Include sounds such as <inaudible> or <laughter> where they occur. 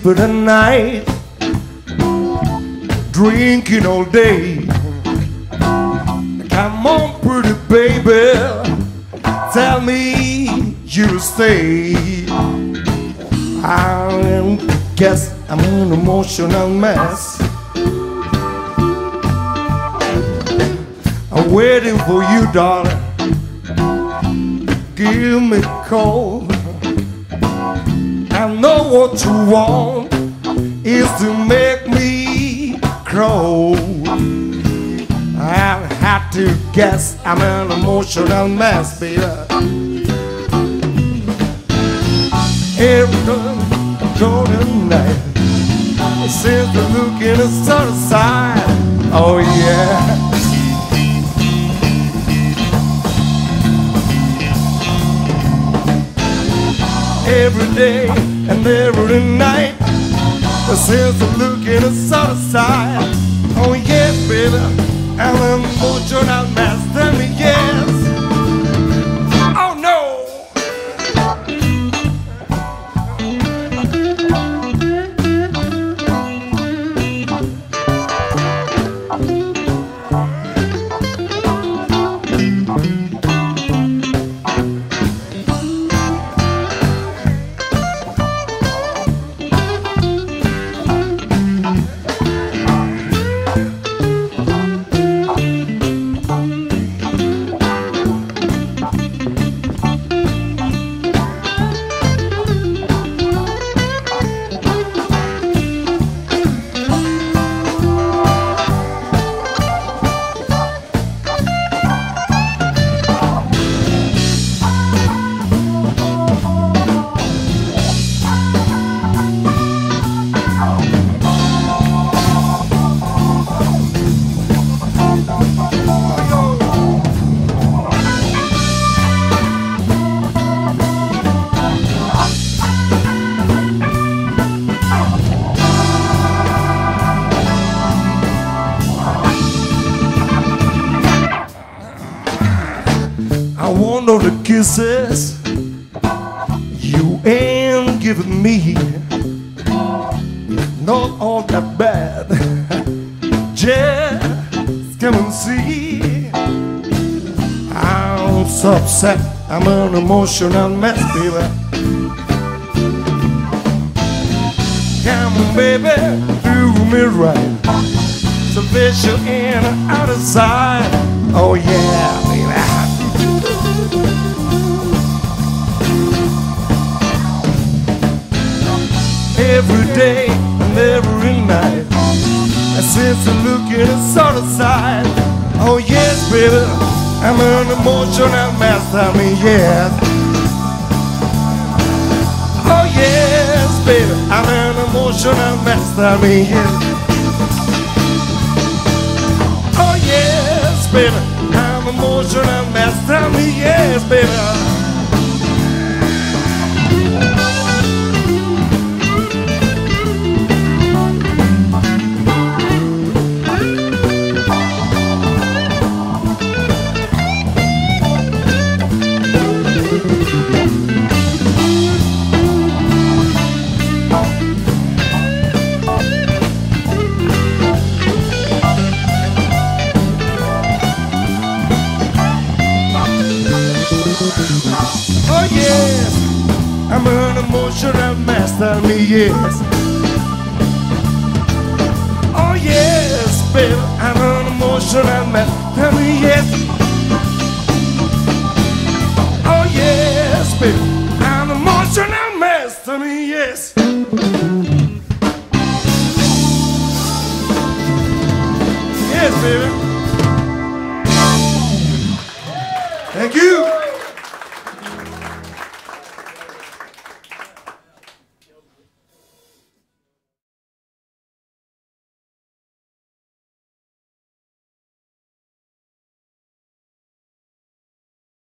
sleep at night, drinking all day. Come on, pretty baby, tell me you stay. I guess I'm an emotional mess. I'm waiting for you, darling. Give me a call. I know what you want is to make me crow. I have to guess I'm an emotional mess, baby. Every golden night, since the look in the sun side, oh yeah. every day and every night. Since the look in the sun side. Oh yes, baby, I'm an emotional mess. Tell I want all the kisses you ain't giving me. Not all that bad. <laughs> Just come and see. I'm so upset. I'm an emotional mess, baby. Come on, baby, do me right. So in and out of sight. Oh yeah, every day and every night. And since I look at the sort side, oh yes, baby, I'm an emotional mess. I mean, yes. Oh yes, baby, I'm an emotional mess. I mean, yes. Oh yes, baby, I'm an emotional mess. I mean, yes, baby. I'm an emotional mess. Tell me yes. Oh yes, baby, I'm an emotional mess. Tell me yes. Oh yes, baby, I'm an emotional mess. Tell me yes. Yes, baby.